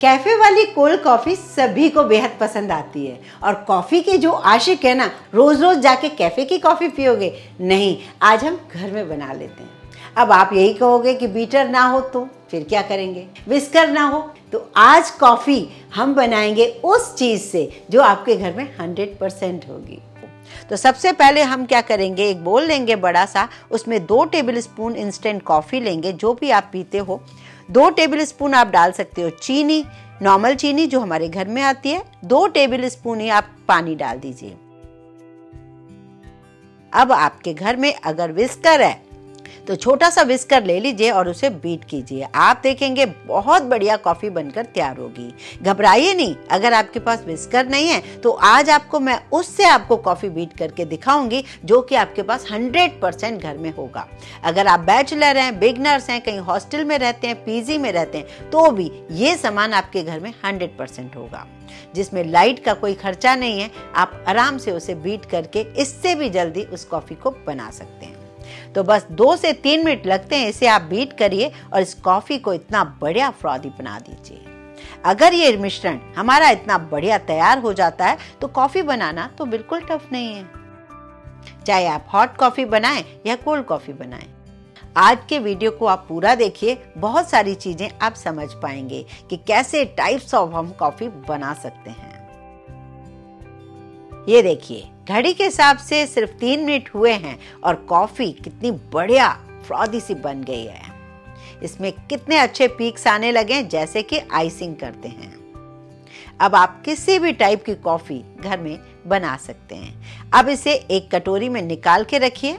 Cafe वाली cold coffee सभी को बेहद पसंद आती है। और कॉफ़ी के जो आशिक है ना रोज रोज जाके कैफ़े की कॉफ़ी पियोगे। नहीं, आज हम घर में बना लेते हैं। अब आप यही कहोगे कि बीटर ना हो तो फिर क्या करेंगे? विस्कर ना हो तो आज कॉफ़ी हम बनाएँगे उस चीज़ से जो आपके घर में हंड्रेड परसेंट होगी। तो सबसे पहले हम क्या करेंगे? एक बोल लेंगे बड़ा सा, उसमें दो टेबल स्पून इंस्टेंट कॉफ़ी लेंगे, जो भी आप पीते हो। दो टेबल स्पून आप डाल सकते हो चीनी नॉर्मल चीनी जो हमारे घर में आती है, दो टेबल स्पून ही आप पानी डाल दीजिए। अब आपके घर में अगर विस्कर है तो छोटा सा विस्कर ले लीजिए और उसे बीट कीजिए। आप देखेंगे बहुत बढ़िया कॉफ़ी बनकर तैयार होगी। घबराइए नहीं, अगर आपके पास विस्कर नहीं है तो आज आपको मैं उससे आपको कॉफ़ी बीट करके दिखाऊँगी, जो कि आपके पास हंड्रेड परसेंट घर में होगा। अगर आप बैचलर हैं बिगनर्स हैं, कहीं हॉस्टल में रहते हैं पीजी में रहते हैं तो भी ये सामान आपके घर में हंड्रेड परसेंट होगा। जिसमें लाइट का कोई खर्चा नहीं है, आप आराम से उसे बीट करके इससे भी जल्दी उस कॉफ़ी को बना सकते हैं। तो बस दो से तीन मिनट लगते हैं, इसे आप बीट करिए और इस कॉफ़ी को इतना बढ़िया फ्रॉदी बना दीजिए। अगर ये मिश्रण हमारा इतना बढ़िया तैयार हो जाता है तो कॉफ़ी बनाना तो बिल्कुल टफ नहीं है। चाहे आप हॉट कॉफ़ी बनाएँ या कोल्ड कॉफ़ी बनाएँ, आज के वीडियो को आप पूरा देखिए, बहुत सारी चीज़ें आप समझ पाएँगे कि कैसे टाइप्स ऑफ़ हम कॉफ़ी बना सकते हैं। ये देखिए घड़ी के हिसाब से सिर्फ़ तीन मिनट हुए हैं और कॉफ़ी कितनी बढ़िया, फ्रॉदी सी बन गई है। इसमें कितने अच्छे पीक्स आने लगे जैसे कि आइसिंग करते हैं। अब आप किसी भी टाइप की कॉफ़ी घर में बना सकते हैं। अब इसे एक कटोरी में निकाल के रखिए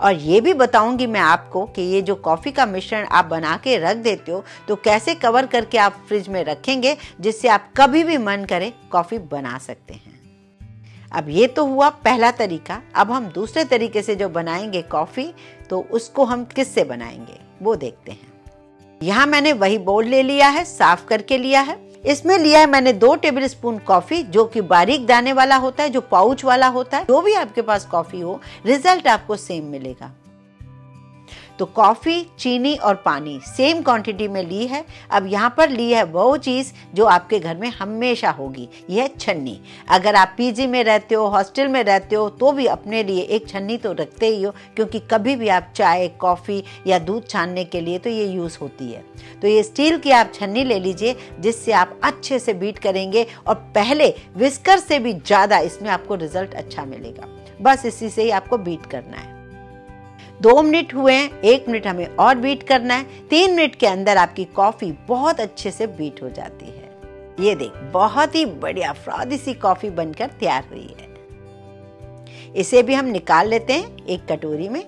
और ये भी बताऊँगी मैं आपको कि ये जो कॉफ़ी का मिश्रण आप बना के रख देते हो तो कैसे कवर करके आप फ्रिज में रखेंगे जिससे आप कभी भी मन करे कॉफ़ी बना सकते हैं। अब ये तो हुआ पहला तरीका। अब हम दूसरे तरीके से जो बनाएँगे कॉफ़ी तो उसको हम किससे बनाएँगे, वो देखते हैं। यहाँ मैंने वही बोल ले लिया है, साफ़ करके लिया है। इसमें लिया है मैंने दो टेबल स्पून कॉफ़ी, जो कि बारीक दाने वाला होता है, जो पाउच वाला होता है। जो भी आपके पास कॉफ़ी हो, रिज़ल्ट आपको सेम मिलेगा। तो कॉफ़ी, चीनी और पानी सेम क्वांटिटी में ली है। अब यहाँ पर ली है वो चीज़ जो आपके घर में हमेशा होगी, यह छन्नी। अगर आप पीजी में रहते हो हॉस्टल में रहते हो तो भी अपने लिए एक छन्नी तो रखते ही हो, क्योंकि कभी भी आप चाय, कॉफ़ी या दूध छानने के लिए तो ये यूज़ होती है। तो ये स्टील की आप छन्नी ले लीजिए, जिससे आप अच्छे से बीट करेंगे और पहले विस्कर से भी ज़्यादा इसमें आपको रिज़ल्ट अच्छा मिलेगा। बस इसी से ही आपको बीट करना है। दो मिनट हुए हैं, एक मिनट हमें और बीट करना है। तीन मिनट के अंदर आपकी कॉफ़ी बहुत अच्छे से बीट हो जाती है। ये देख, बहुत ही बढ़िया, फ्रॉदी सी कॉफ़ी बनकर तैयार हुई है। इसे भी हम निकाल लेते हैं एक कटोरी में।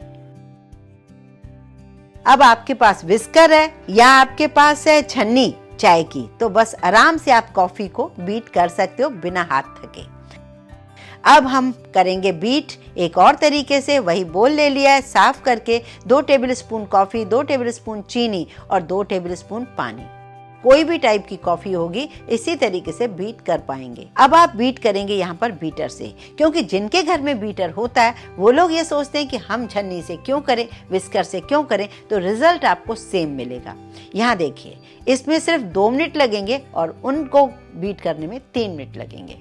अब आपके पास विस्कर है या आपके पास है छन्नी, चाय की तो बस आराम से आप कॉफ़ी को बीट कर सकते हो बिना हाथ थके। अब हम करेंगे बीट। एक और तरीके से वही बोल ले लिया है, साफ़ करके दो टेबल स्पून कॉफ़ी दो टेबल स्पून चीनी और दो टेबल स्पून पानी। कोई भी टाइप की कॉफ़ी होगी, इसी तरीके से बीट कर पाएँगे। अब आप बीट करेंगे यहाँ पर बीटर से, क्योंकि जिनके घर में बीटर होता है, वो लोग ये सोचते हैं कि हम छन्नी से क्यों करें विस्कर से क्यों करें तो रिज़ल्ट आपको सेम मिलेगा। यहाँ देखिए, इसमें सिर्फ़ दो मिनट लगेंगे और उनको बीट करने में तीन मिनट लगेंगे।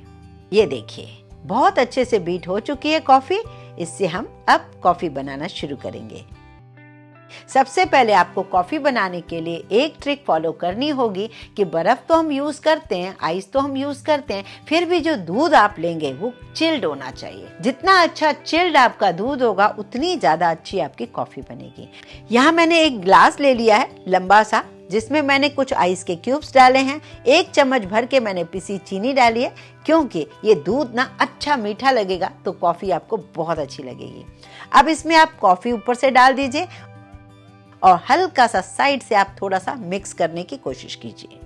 ये देखिए। बहुत अच्छे से बीट हो चुकी है कॉफ़ी। इससे हम अब कॉफ़ी बनाना शुरू करेंगे। सबसे पहले आपको कॉफ़ी बनाने के लिए एक ट्रिक फॉलो करनी होगी कि बर्फ़ तो हम यूज़ करते हैं, आइस तो हम यूज़ करते हैं, फिर भी जो दूध आप लेंगे वो चिल्ड होना चाहिए। जितना अच्छा चिल्ड आपका दूध होगा, उतनी ज़्यादा अच्छी आपकी कॉफ़ी बनेगी। यहाँ मैंने एक ग्लास ले लिया है, लंबा सा, जिसमें मैंने कुछ आइस के क्यूब्स डाले हैं। एक चम्मच भर के मैंने पिसी चीनी डाली है, क्योंकि ये दूध ना अच्छा मीठा लगेगा तो कॉफ़ी आपको बहुत अच्छी लगेगी। अब इसमें आप कॉफ़ी ऊपर से डाल दीजिए और हल्का सा साइड से आप थोड़ा सा मिक्स करने की कोशिश कीजिए।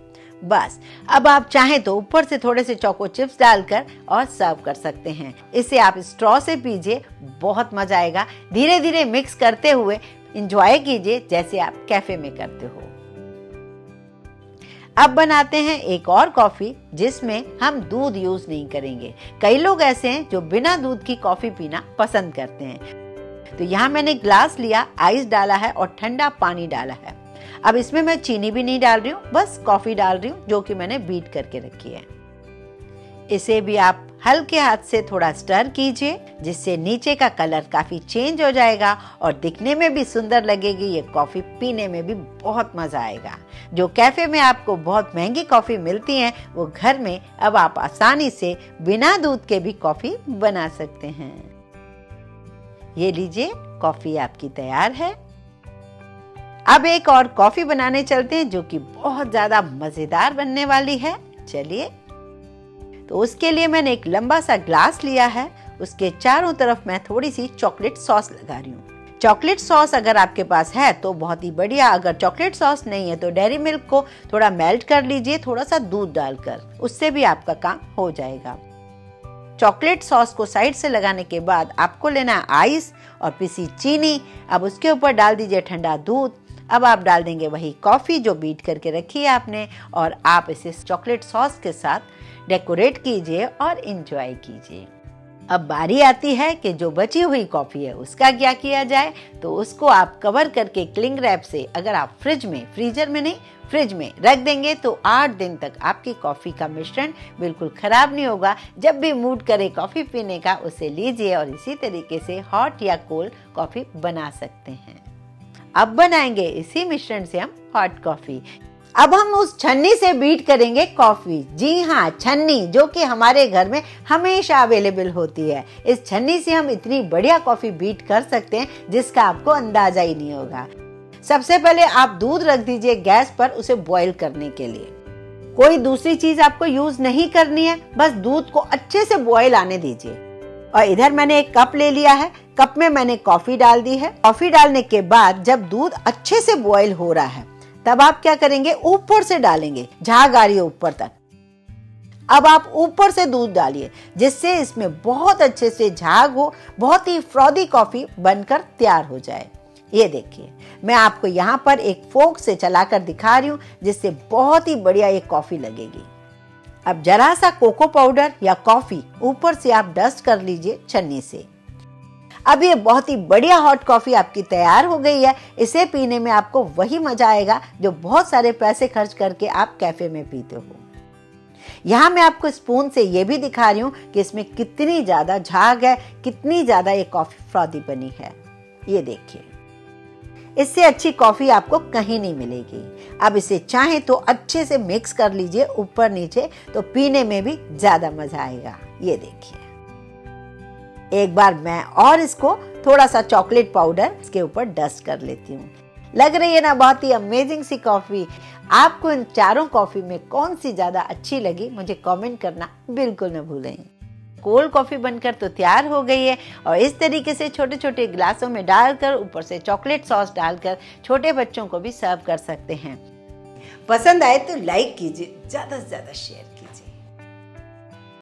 बस, अब आप चाहें तो ऊपर से थोड़े से चौको चिप्स डालकर और सर्व कर सकते हैं। इसे आप स्ट्रॉ से पीजिए, बहुत मज़ा आएगा। धीरे धीरे मिक्स करते हुए इंजॉय कीजिए जैसे आप कैफ़े में करते हो। अब बनाते हैं एक और कॉफ़ी जिसमें हम दूध यूज़ नहीं करेंगे। कई लोग ऐसे हैं जो बिना दूध की कॉफ़ी पीना पसंद करते हैं। तो यहाँ मैंने ग्लास लिया आइस डाला है और ठंडा पानी डाला है। अब इसमें मैं चीनी भी नहीं डाल रही हूँ, बस कॉफ़ी डाल रही हूँ, जो कि मैंने बीट करके रखी है। इसे भी आप हल्के हाथ से थोड़ा स्टर कीजिए, जिससे नीचे का कलर काफ़ी चेंज हो जाएगा और दिखने में भी सुंदर लगेगी, ये कॉफ़ी पीने में भी बहुत मज़ा आएगा। जो कैफ़े में आपको बहुत महँगी कॉफ़ी मिलती है, वो घर में अब आप आसानी से बिना दूध के भी कॉफ़ी बना सकते हैं। ये लीजिए, कॉफ़ी आपकी तैयार है। अब एक और कॉफ़ी बनाने चलते हैं, जो कि बहुत ज़्यादा मज़ेदार बनने वाली है। चलिए। तो उसके लिए मैंने एक लंबा सा ग्लास लिया है। उसके चारों तरफ़ मैं थोड़ी सी चॉकलेट सॉस लगा रही हूँ। चॉकलेट सॉस अगर आपके पास है तो बहुत ही बढ़िया। अगर चॉकलेट सॉस नहीं है तो डेयरी मिल्क को थोड़ा मेल्ट कर लीजिए, थोड़ा सा दूध डालकर। उससे भी आपका काम हो जाएगा। चॉकलेट सॉस को साइड से लगाने के बाद आपको लेना है आइस और पीसी चीनी। अब उसके ऊपर डाल दीजिए ठंडा दूध। अब आप डाल देंगे वही कॉफ़ी जो बीट करके रखी है आपने और आप इसे चॉकलेट सॉस के साथ डेकोरेट कीजिए और इन्जॉय कीजिए। अब बारी आती है कि जो बची हुई कॉफ़ी है उसका क्या किया जाए? तो उसको आप कवर करके क्लिंग रैप से अगर आप फ्रिज में फ्रीजर में नहीं फ्रिज में रख देंगे तो आठ दिन तक आपकी कॉफ़ी का मिश्रण बिल्कुल खराब नहीं होगा। जब भी मूड करे कॉफ़ी पीने का, उसे लीजिए और इसी तरीके से हॉट या कोल्ड कॉफ़ी बना सकते हैं। अब बनाएँगे इसी मिश्रण से हम हॉट कॉफ़ी अब हम उस छन्नी से बीट करेंगे कॉफ़ी जी हाँ छन्नी, जो कि हमारे घर में हमेशा अवेलेबल होती है। इस छन्नी से हम इतनी बढ़िया कॉफ़ी बीट कर सकते हैं, जिसका आपको अंदाज़ा ही नहीं होगा। सबसे पहले आप दूध रख दीजिए गैस पर उसे बॉईल करने के लिए। कोई दूसरी चीज़ आपको यूज़ नहीं करनी है, बस दूध को अच्छे से बॉईल आने दीजिए। और इधर मैंने एक कप ले लिया है। कप में मैंने कॉफ़ी डाल दी है। कॉफ़ी डालने के बाद जब दूध अच्छे से बॉईल हो रहा है तब आप क्या करेंगे? ऊपर से डालेंगे झाग आ रही है ऊपर तक। अब आप ऊपर से दूध डालिए, जिससे इसमें बहुत अच्छे से झाग हो, बहुत ही फ्रॉदी कॉफ़ी बनकर तैयार हो जाए। ये देखिए, मैं आपको यहाँ पर एक फोक से चलाकर दिखा रही हूँ, जिससे बहुत ही बढ़िया ये कॉफ़ी लगेगी। अब जरा सा कोको पाउडर या कॉफ़ी ऊपर से आप डस्ट कर लीजिए छन्नी से। अब ये बहुत ही बढ़िया हॉट कॉफ़ी आपकी तैयार हो गई है। इसे पीने में आपको वही मज़ा आएगा जो बहुत सारे पैसे खर्च करके आप कैफ़े में पीते हो। यहाँ मैं आपको स्पून से ये भी दिखा रही हूँ कि इसमें कितनी ज़्यादा झाग है, कितनी ज़्यादा ये कॉफ़ी फ्रॉदी बनी है। ये देखिए। इससे अच्छी कॉफ़ी आपको कहीं नहीं मिलेगी। अब इसे चाहे तो अच्छे से मिक्स कर लीजिए ऊपर नीचे तो पीने में भी ज़्यादा मज़ा आएगा। ये देखिए। एक बार मैं और इसको थोड़ा सा चॉकलेट पाउडर इसके ऊपर डस्ट कर लेती हूँ। लग रही है ना, बहुत ही अमेजिंग सी कॉफ़ी आपको इन चारों कॉफ़ी में कौन सी ज़्यादा अच्छी लगी, मुझे कमेंट करना बिल्कुल न भूलें। कोल्ड कॉफ़ी बनकर तो तैयार हो गई है और इस तरीके से छोटे छोटे गिलासों में डालकर, ऊपर से चॉकलेट सॉस डालकर छोटे बच्चों को भी सर्व कर सकते हैं। पसंद आए तो लाइक कीजिए, ज़्यादा से ज़्यादा शेयर